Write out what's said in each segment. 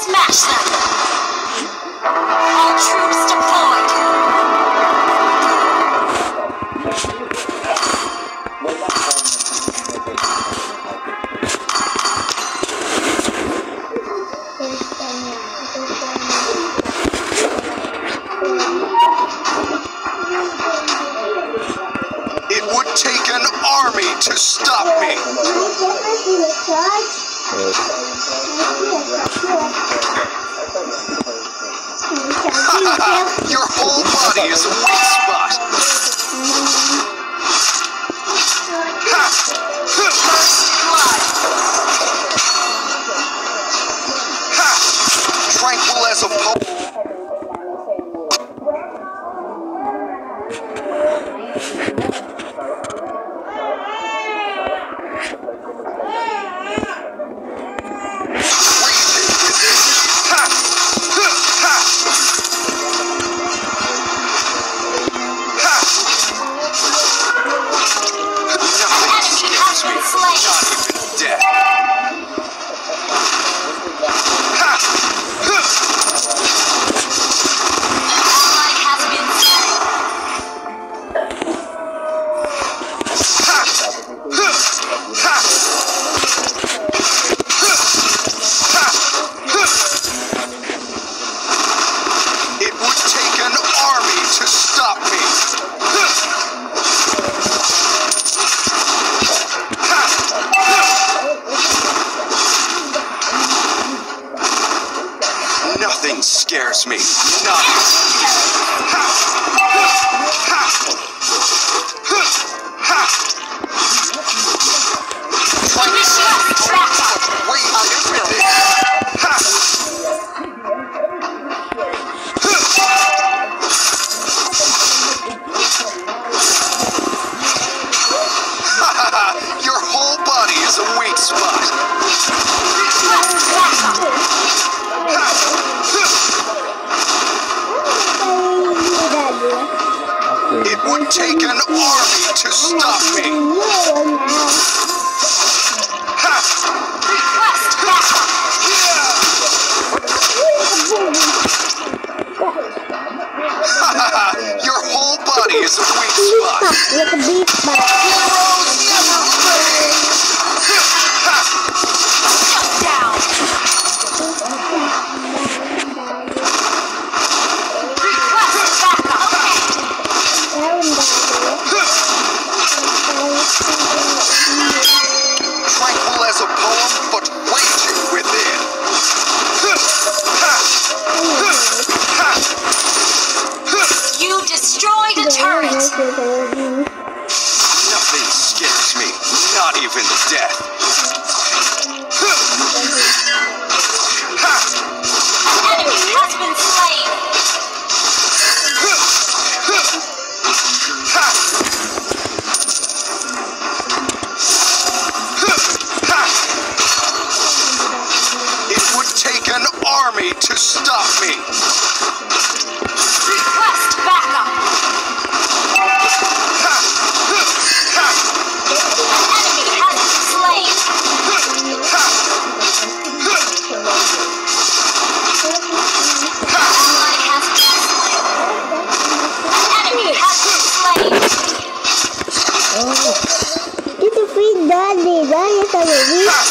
Smash them! All troops deployed! It would take an army to stop me! Your whole body is a weak spot. Tranquil as a pole. curse me. Enough.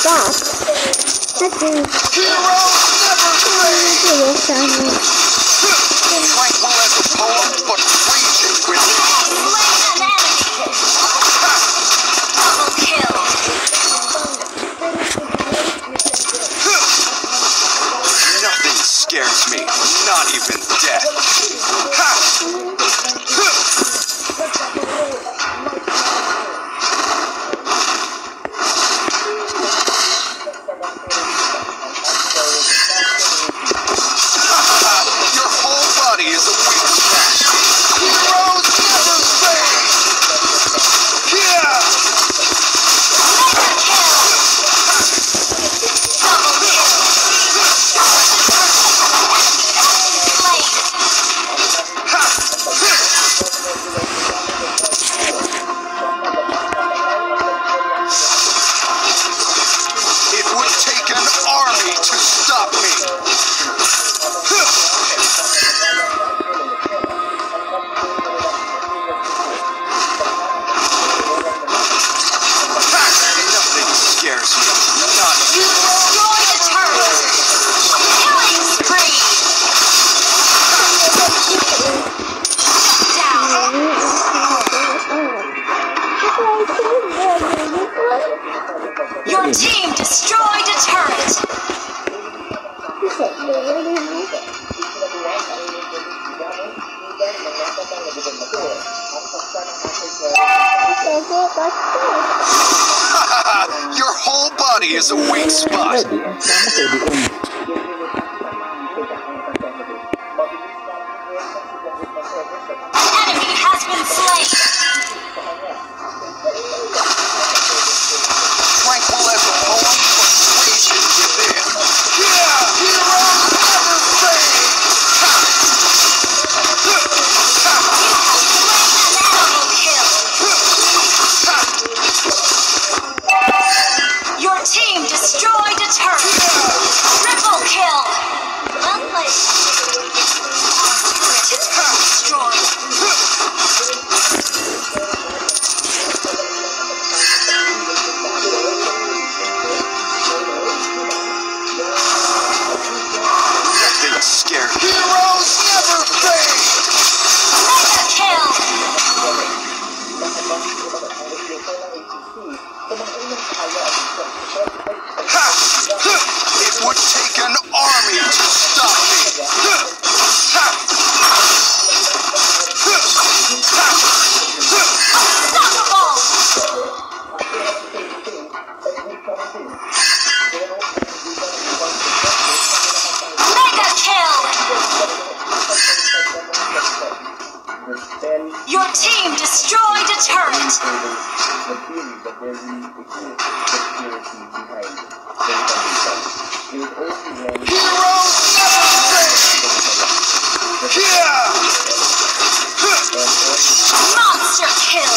stop. that's. Heroes never play. Tranquil as a Your team destroyed a turret. Your whole body is a weak spot. We've destroyed a turret. Heroes never. Yeah. Monster kill.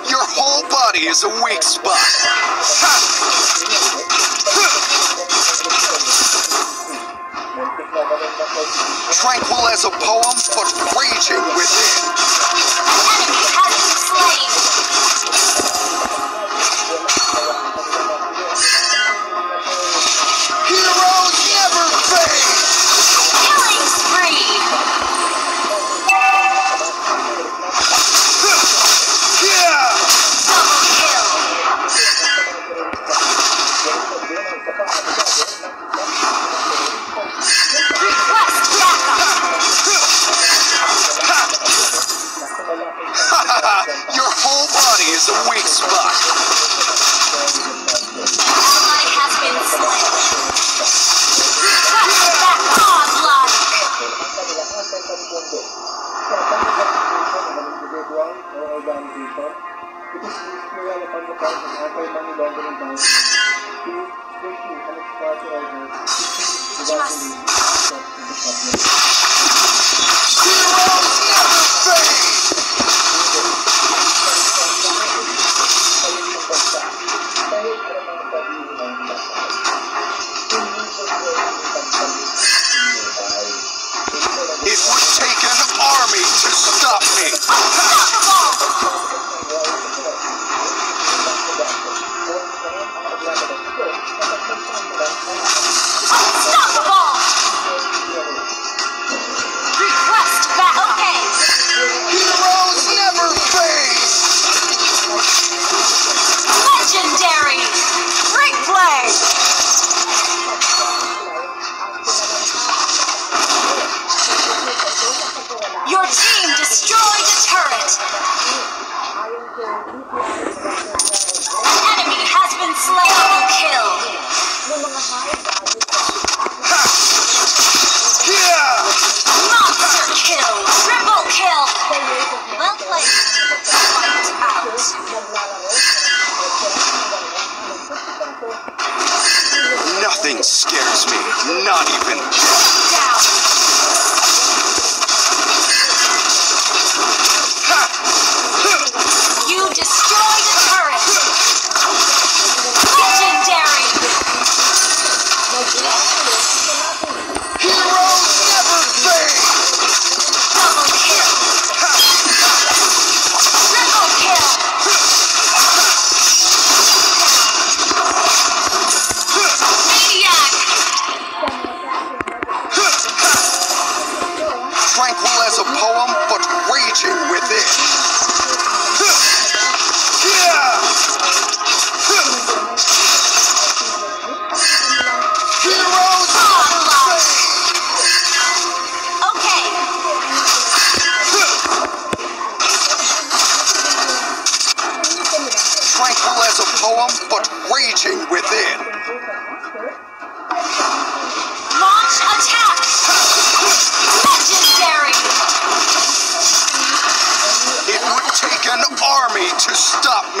Your whole body is a weak spot. Ha! Tranquil as a poem, but raging within. or organization, it is usually upon the part of anti-money laundering banks to pursue an extraordinary organization without the legal of the public.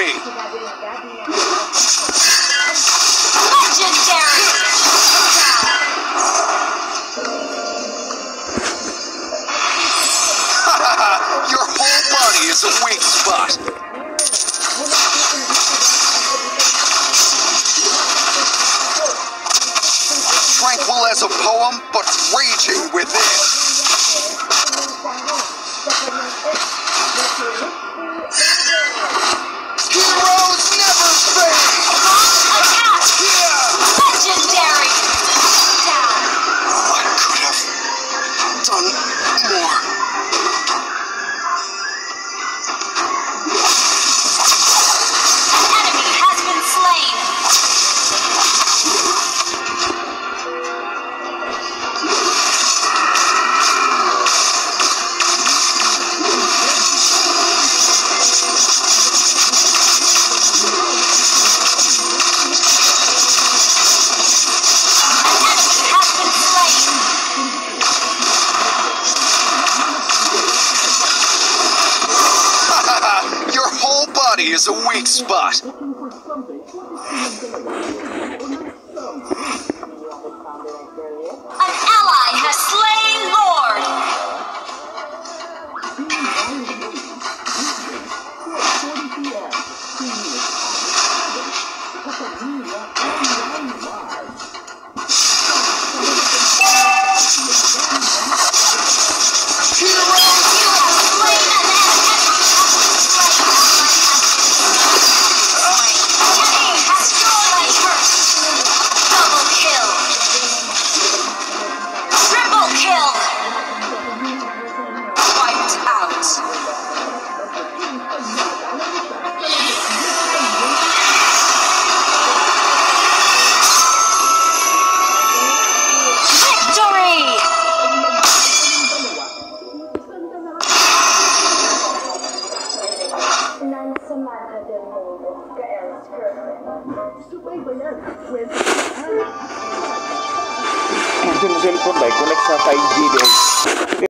me. Legendary. Your whole body is a weak spot. tranquil as a poem, but raging within. body is a weak spot. cellphone ba? Connect sa 5G din.